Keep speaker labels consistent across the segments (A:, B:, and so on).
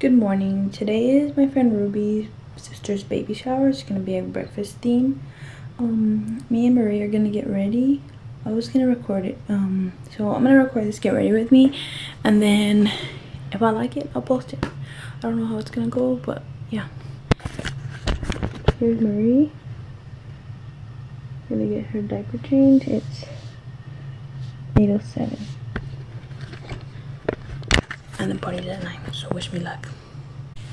A: Good morning. Today is my friend Ruby's sister's baby shower. It's gonna be a breakfast theme. Um, me and Marie are gonna get ready. I was gonna record it. Um, so I'm gonna record this. Get ready with me, and then if I like it, I'll post it. I don't know how it's gonna go, but yeah. Here's Marie. Gonna get her diaper changed. It's 8:07 and the party's at 9 so wish me luck.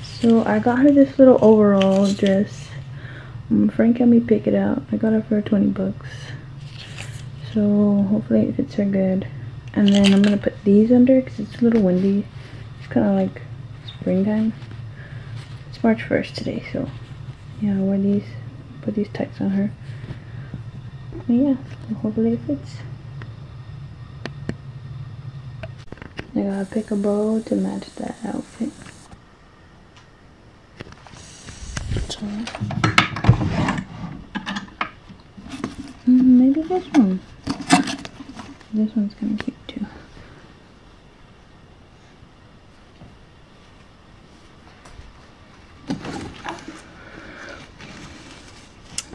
A: So i got her this little overall dress. Um, frank helped me pick it out i got it for 20 bucks. So hopefully it fits her good. And then i'm gonna put these under because it's a little windy. It's kind of like springtime. It's march 1st today so yeah i wear these put these tights on her. Yeah hopefully it fits I gotta pick a bow to match that outfit. So, mm, maybe this one. This one's kind of cute too.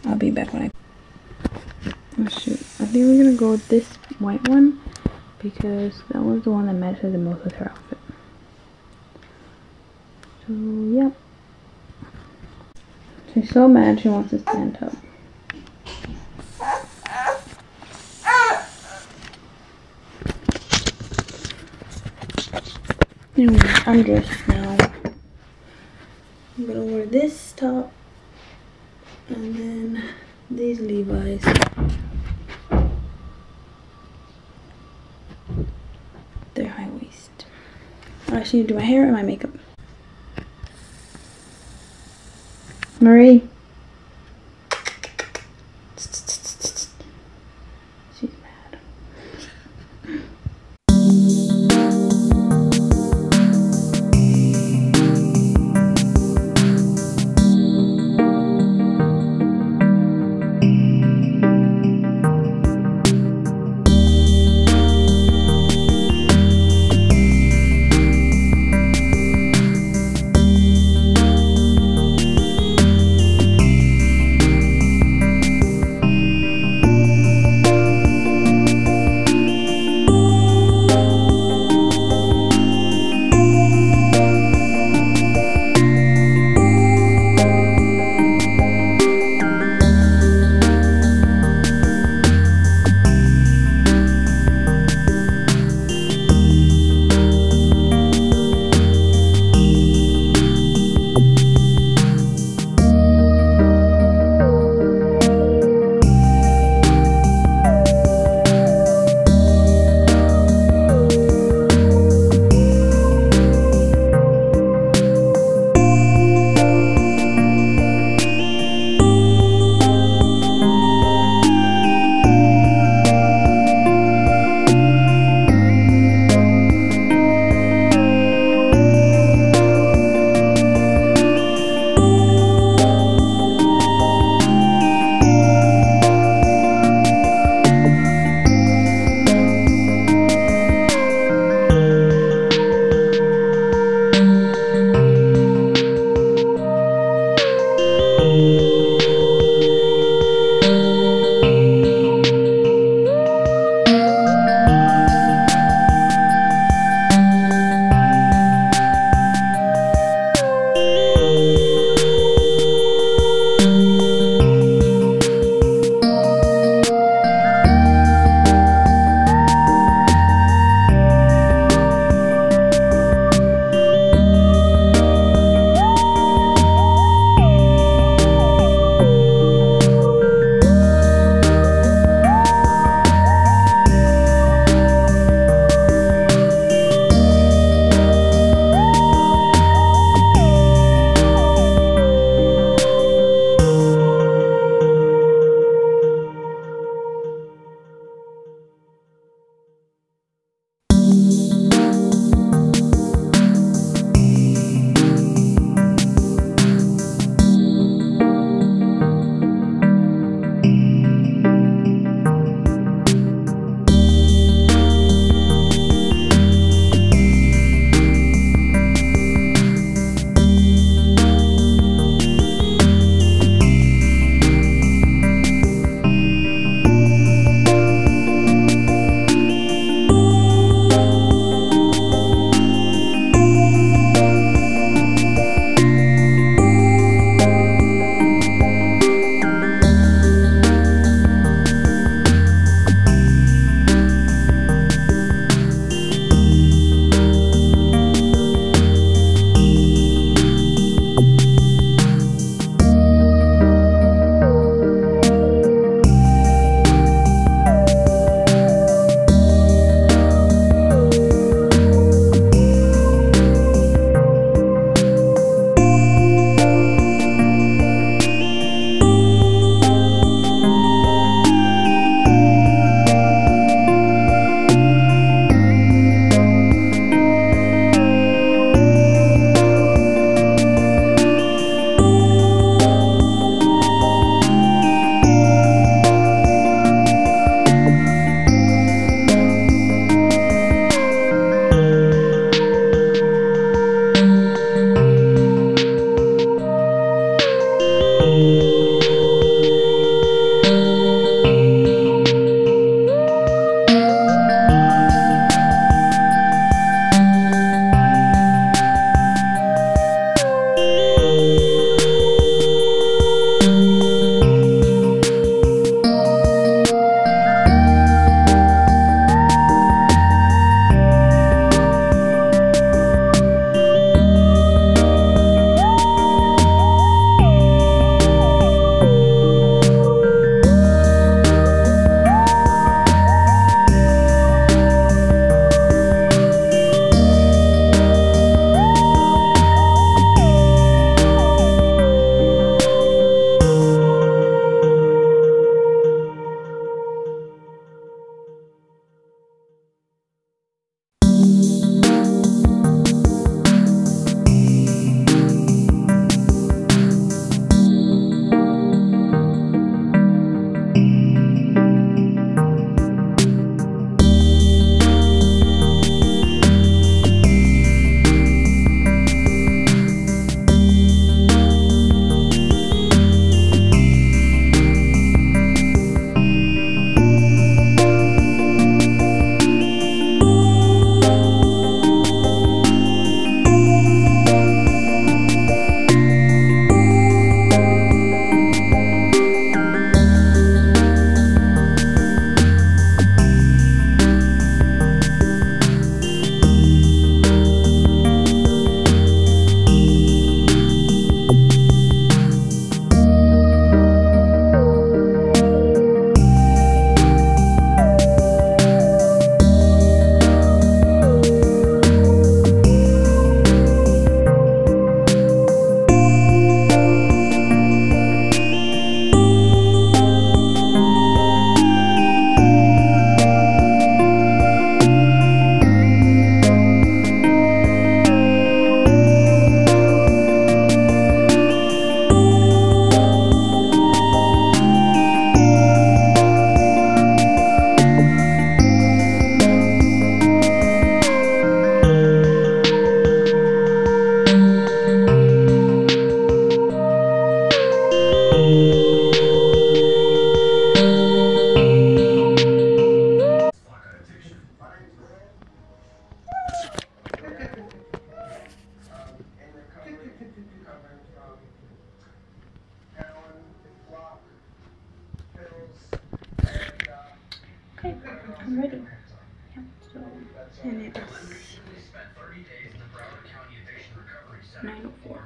A: I'll be back when I. Oh shoot! I think we're gonna go with this white one because that was the one that matches the most with her outfit. So, yep. She's so mad she wants to stand up. Anyway, I'm dressed now. I'm gonna wear this top and then these Levi's. Actually do my hair and my makeup. Marie. And it's 9.04.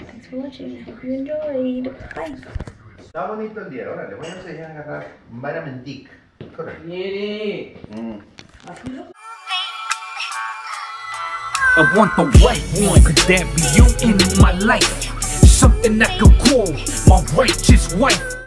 A: Thanks for watching. I hope you enjoyed. Bye.
B: Está bonito el día, ahora le voy a enseñar a agarrar Vitamin Correcto. Mm.
C: I want the right one, could that be you in my life? Something I could call my righteous wife.